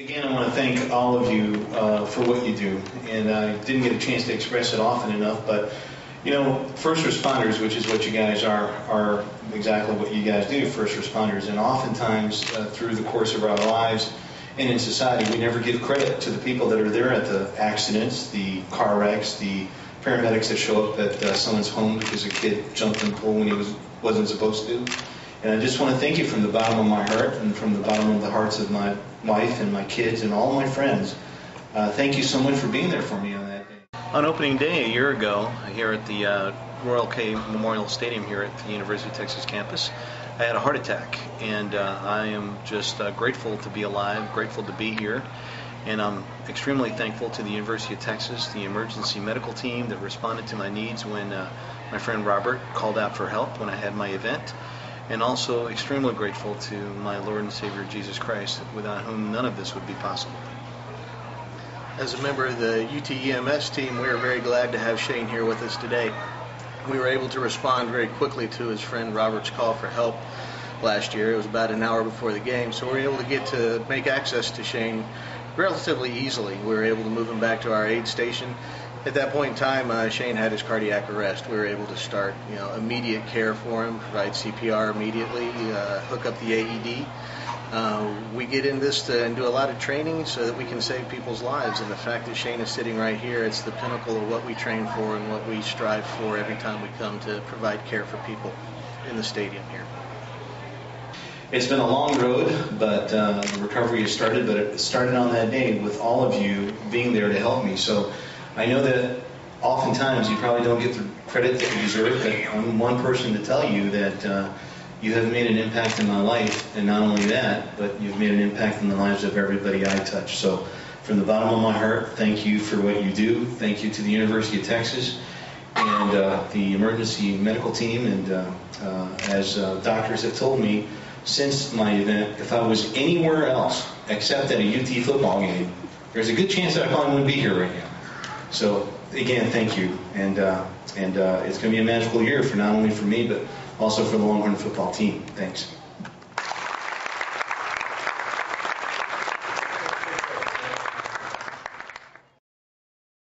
Again, I want to thank all of you uh, for what you do. And I didn't get a chance to express it often enough, but you know, first responders, which is what you guys are, are exactly what you guys do, first responders. And oftentimes, uh, through the course of our lives and in society, we never give credit to the people that are there at the accidents, the car wrecks, the paramedics that show up at uh, someone's home because a kid jumped in the pool when he was, wasn't supposed to. And I just want to thank you from the bottom of my heart and from the bottom of the hearts of my wife and my kids and all my friends. Uh, thank you so much for being there for me on that day. On opening day a year ago, here at the uh, Royal K Memorial Stadium here at the University of Texas campus, I had a heart attack, and uh, I am just uh, grateful to be alive, grateful to be here, and I'm extremely thankful to the University of Texas, the emergency medical team that responded to my needs when uh, my friend Robert called out for help when I had my event and also extremely grateful to my Lord and Savior Jesus Christ, without whom none of this would be possible. As a member of the UTEMS team, we are very glad to have Shane here with us today. We were able to respond very quickly to his friend Robert's call for help last year. It was about an hour before the game, so we were able to get to make access to Shane relatively easily. We were able to move him back to our aid station at that point in time, uh, Shane had his cardiac arrest. We were able to start, you know, immediate care for him, provide CPR immediately, uh, hook up the AED. Uh, we get in this to, and do a lot of training so that we can save people's lives. And the fact that Shane is sitting right here, it's the pinnacle of what we train for and what we strive for every time we come to provide care for people in the stadium here. It's been a long road, but uh, recovery has started. But it started on that day with all of you being there to help me. So I know that oftentimes you probably don't get the credit that you deserve, but I'm one person to tell you that uh, you have made an impact in my life, and not only that, but you've made an impact in the lives of everybody I touch. So, from the bottom of my heart, thank you for what you do. Thank you to the University of Texas and uh, the emergency medical team. And uh, uh as uh, doctors have told me since my event, if I was anywhere else except at a UT football game, there's a good chance that I probably wouldn't be here right now. So again, thank you, and uh, and uh, it's going to be a magical year for not only for me but also for the Longhorn football team. Thanks.